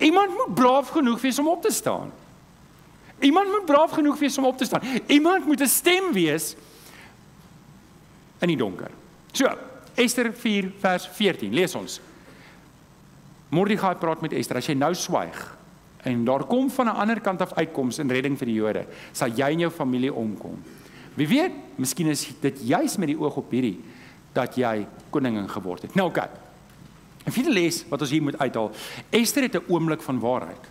Iemand moet braaf genoeg wees om op te staan. Iemand moet braaf genoeg wees om op te staan. Iemand moet 'n stem wees in die donker. So, Ester 4 vers 14. Lees ons. Mordegai praat met Ester. As jy nou swyg en daar kom van 'n ander kant af uitkoms in redding vir die Jode, sal jy en jou familie omkom. Wie weet, miskien is dit juis met die oog op hierdie dat jy koningin geword het. Nou oké. Okay. 'n Vierde les wat ons hier moet uithaal. Ester het 'n oomblik van waarheid.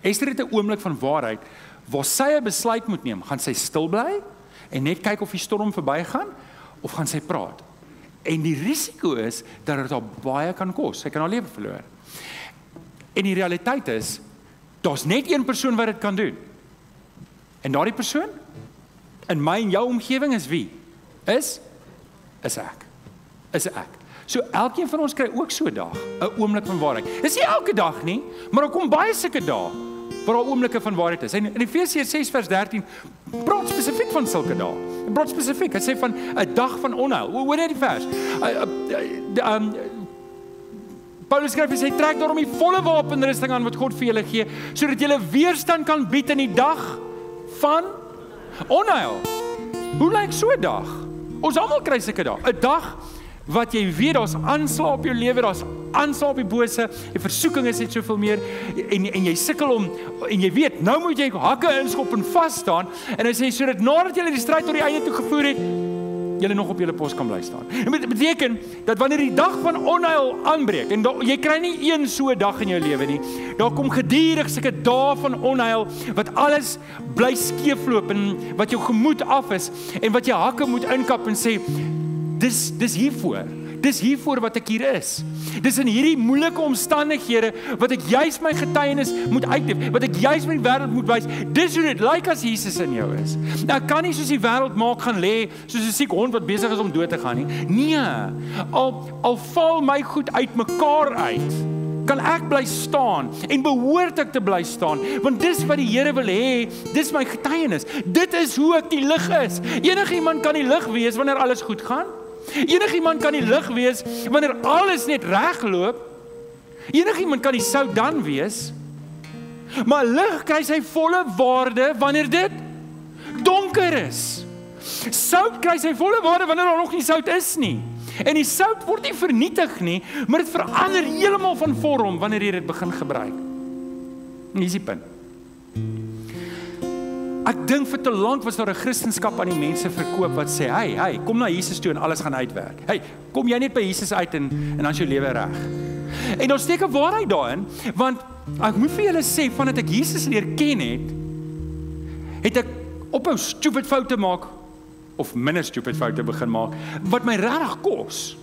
Ester het 'n oomblik van waarheid waar sy 'n besluit moet neem. Gaan sy stil bly en net kyk of die storm verbygaan of gaan sy praat? En die risiko is dat dit haar baie kan kos. Sy kan haar lewe verloor. En die realiteit is daar's net een persoon wat dit kan doen. En daardie persoon in my en jou omgewing is wie? Is is ek. Is ek. So elkeen van ons kry ook so 'n dag, 'n oomblik van waarheid. Dis nie elke dag nie, maar daar kom baie sulke dae waar daar oomblikke van waarheid is. En in Efesiërs 6 vers 13 praat spesifiek van sulke dae. Hy praat spesifiek. Hy sê van 'n dag van onheil. Hoor net die vers. Um Paulus skryf hy sê trek daarom die volle wapenrusting aan wat God vir julle gee sodat julle weerstand kan bied in die dag van onheil. Hoe lyk so 'n dag? Ons almal kry sulke dae. 'n Dag wat jy weet daar's aanslag op jou lewe, daar's aanslag op die bose, die versoeking is net soveel meer en en jy sukkel om en jy weet nou moet jy hakke inskop en vas staan en hy sê sodat nadat jy die stryd tot die einde toe gevoer het, jy nog op jou pos kan bly staan. Dit beteken dat wanneer die dag van onheil aanbreek en da, jy kry nie een so dag in jou lewe nie, daar kom gedurig sulke dae van onheil wat alles bly skeefloop en wat jou gemoed af is en wat jy hakke moet inkap en sê dis dis hiervoor. Dis hiervoor wat ek hier is. Dis in hierdie moeilike omstandighede wat ek juis my getuienis moet uitleef, wat ek juis my wêreld moet wys. Dis hoe dit lyk as Jesus in jou is. Nou kan nie soos die wêreld maak gaan lê soos 'n siek hond wat besig is om dood te gaan nie. Nee. Al al val my goed uitmekaar uit kan ek bly staan en behoort ek te bly staan want dis wat die Here wil hê dis my getuienis dit is hoe ek die lig is enigiemand kan die lig wees wanneer alles goed gaan Enigiemand kan die lig wees wanneer alles net regloop. Enigiemand kan die sout dan wees. Maar lig kry sy volle waarde wanneer dit donker is. Sout kry sy volle waarde wanneer daar nog nie sout is nie. En die sout word nie vernietig nie, maar dit verander heeltemal van vorm wanneer jy dit begin gebruik. Dis die punt. Ek dink vir te lank was daar 'n kristendom aan die mense verkoop wat sê, "Hey, hey, kom na Jesus toe en alles gaan uitwerk." Hey, kom jy net by Jesus uit en en dan is jou lewe reg. En daar steek 'n waarheid daarin, want ek moet vir julle sê vandat ek Jesus leer ken het, het ek op 'n stupid foute maak of minder stupid foute begin maak wat my regtig kos.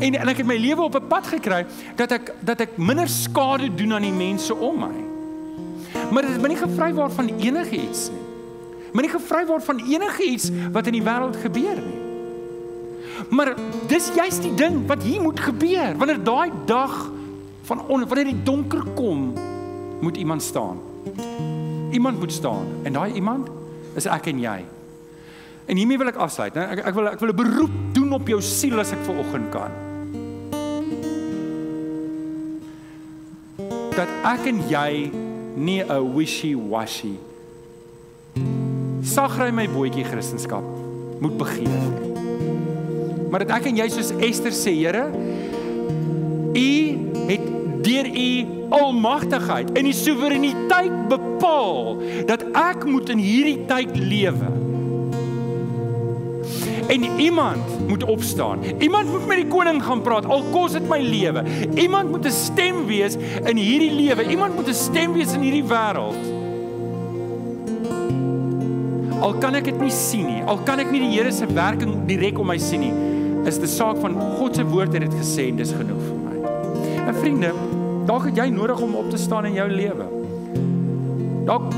En en ek het my lewe op 'n pad gekry dat ek dat ek minder skade doen aan die mense om my. Maar dit is nie gevry word van enige iets nie. My nie gevry word van enige iets wat in die wêreld gebeur nie. Maar dis juist die ding wat hier moet gebeur. Wanneer daai dag van on, wanneer die donker kom, moet iemand staan. Iemand moet staan en daai iemand is ek en jy. En hiermee wil ek afsluit, né? Ek ek wil ek wil 'n beroep doen op jou siel as ek ver oggend kan. Dat ek en jy nie 'n wishy-washy sagry my bootjie Christendom moet begeer. Maar dat ek en jy soos Ester sê, Here, U het deur U almagtigheid en die soewereiniteit bepaal dat ek moet in hierdie tyd lewe. En iemand moet opstaan. Iemand moet met die koning gaan praat al kos dit my lewe. Iemand moet 'n stem wees in hierdie lewe. Iemand moet 'n stem wees in hierdie wêreld. Al kan ek dit nie sien nie. Al kan ek nie die Here se werking direk om my sien nie. Is dit 'n saak van God se woord het dit gesê en dis genoeg vir my. En vriende, dalk het jy nodig om op te staan in jou lewe. Dalk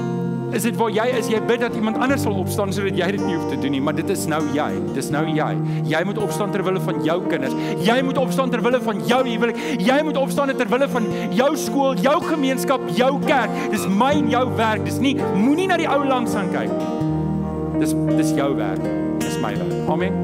is dit waar jy is? Jy bid dat iemand anders sal opstaan sodat jy dit nie hoef te doen nie maar dit is nou jy. Dis nou jy. Jy moet opstaan ter wille van jou kinders. Jy moet opstaan ter wille van jou huwelik. Jy moet opstaan ter wille van jou skool jou gemeenskap jou kerk. Dis my en jou werk. Dis nie moenie na die ou langs aan kyk. Dis dis jou werk. Dis my werk. Amen